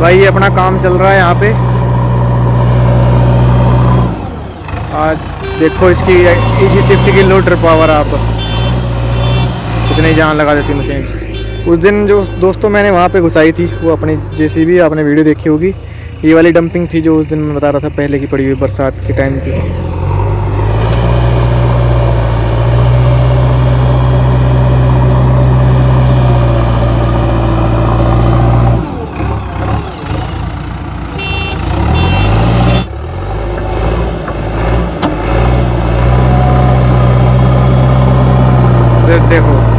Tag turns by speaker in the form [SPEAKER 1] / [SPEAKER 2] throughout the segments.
[SPEAKER 1] भाई अपना काम चल रहा है यहाँ पे। आज देखो इसकी इजी शिफ्ट की लो ट्रिप आप। कितनी जान लगा देती मशीन उस दिन जो दोस्तों मैंने वहाँ पे घुसाई थी, वो अपनी जेसीबी, आपने वीडियो देखी होगी। ये वाली डंपिंग थी जो उस दिन मैं बता रहा था, पहले की पड़ी हुई बरसात के टाइम की देखो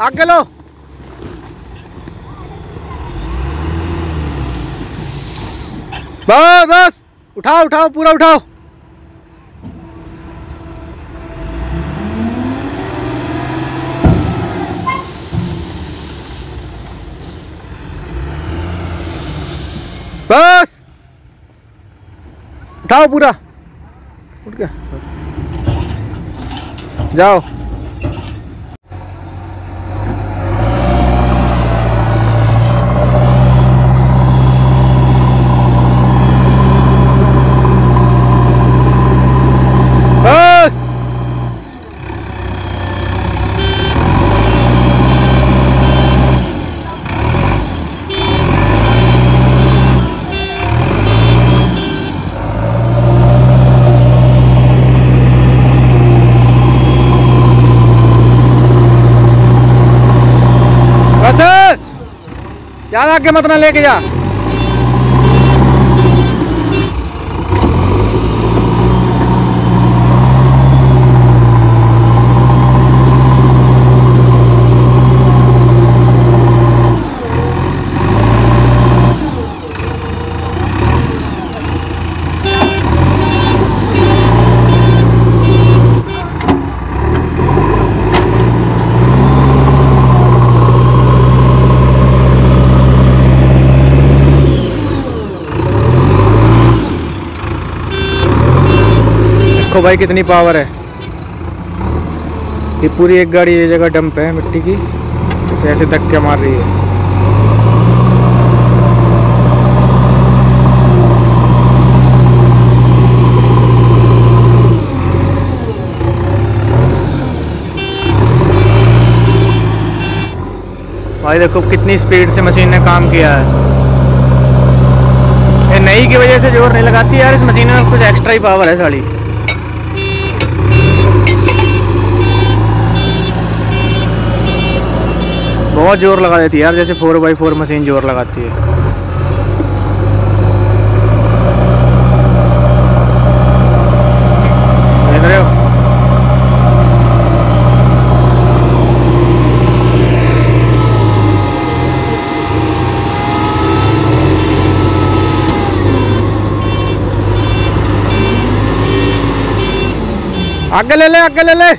[SPEAKER 1] आगे लो। बस बस। उठाओ उठाओ पूरा उठाओ। बस। उठाओ पूरा। उठ गया। जाओ बस बस ज़्यादा आगे मत ना लेके जा। भाई कितनी पावर है। ये पूरी एक गाड़ी, ये जगह डंप है मिट्टी की। कैसे धक्के मार रही है। भाई देखो कितनी स्पीड से मशीन ने काम किया है। ये नई की वजह से ज़ोर नहीं लगाती यार, इस मशीन में कुछ एक्स्ट्रा ही पावर है साड़ी बहुत ज़ोर लगा देती है यार, जैसे फोर बाई फोर मशीन ज़ोर लगाती है। आगे ले ले, आगे ले ले।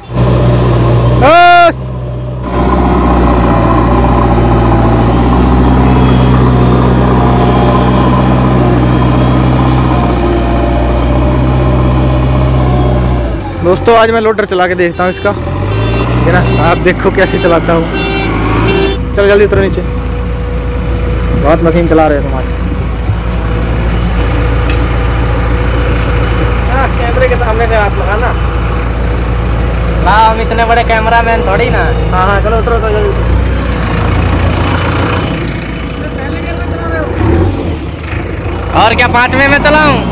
[SPEAKER 1] दोस्तों आज मैं लोडर चला के देखता हूँ इसका। है ना आप देखो कैसे चलाता हूँ। चल जल्दी उतरो नीचे। बहुत मशीन चला रहे हो तुम आज। हाँ, कैमरे के सामने से हाथ लगाना।
[SPEAKER 2] ना हम इतने बड़े कैमरा मैन थोड़ी ना।
[SPEAKER 1] हाँ हाँ चलो उतरो उतरो जल्दी
[SPEAKER 2] और क्या पांचवे में चलाऊं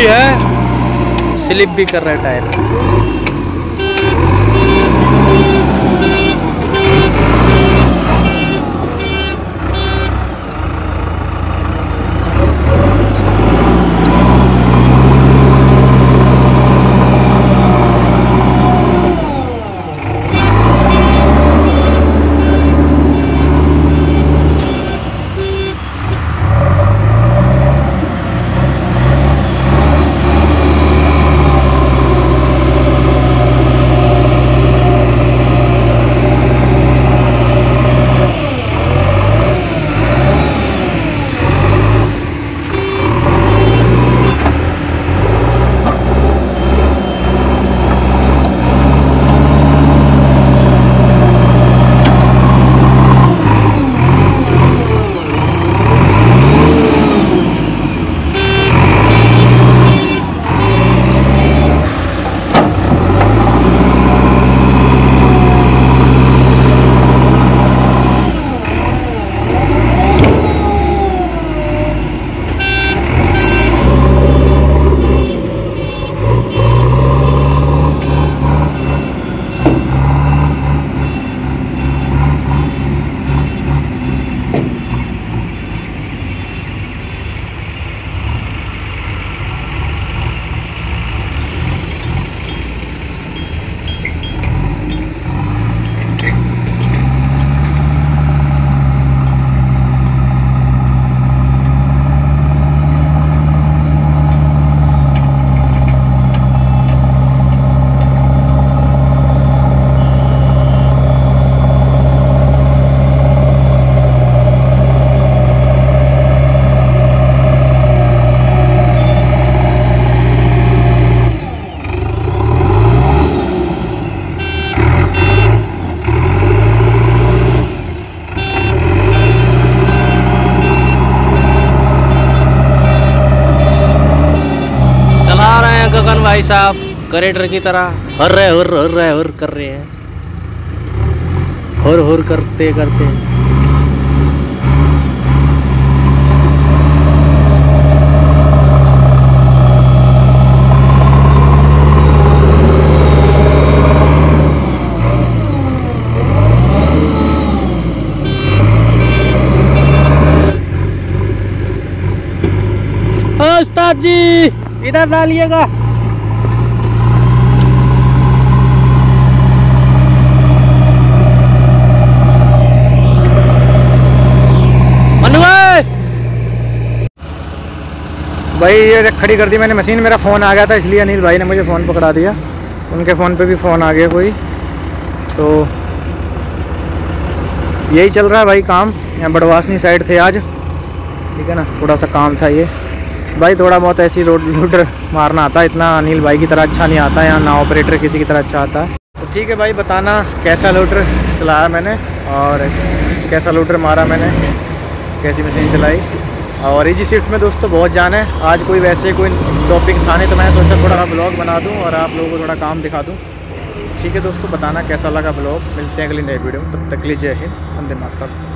[SPEAKER 1] है।
[SPEAKER 2] स्लिप भी कर रहा है टायर। साहब करेटर की तरह हर रहे, हुर हर रहे, हुर कर रहे हैं। हुर हुर करते करते। उस्ताद जी, इधर डालिएगा मनु भाई
[SPEAKER 1] भाई, ये खड़ी कर दी मैंने मशीन, मेरा फ़ोन आ गया था, इसलिए अनिल भाई ने मुझे फ़ोन पकड़ा दिया। उनके फ़ोन पे भी फ़ोन आ गया कोई। तो यही चल रहा है भाई काम। यहाँ बड़वासनी साइड थे आज। ठीक है ना, थोड़ा सा काम था ये। भाई, थोड़ा बहुत ऐसी रोड लोडर मारना आता है, इतना अनिल भाई की तरह अच्छा नहीं आता है, या ना ऑपरेटर किसी की तरह अच्छा आता है। तो ठीक है भाई, बताना कैसा लोटर चलाया मैंने और कैसा लोटर मारा मैंने, कैसी मशीन चलाई। और इजी शिफ्ट में दोस्तों बहुत जान है। आज कोई वैसे कोई टॉपिक था नहीं तो मैंने सोचा थोड़ा ब्लॉग बना दूँ और आप लोगों को थोड़ा काम दिखा दूँ। ठीक है दोस्तों, बताना कैसा लगा ब्लॉग मिलते हैं अगली नई वीडियो में। तब तक लीजिए हिंद, वंदे मातरम।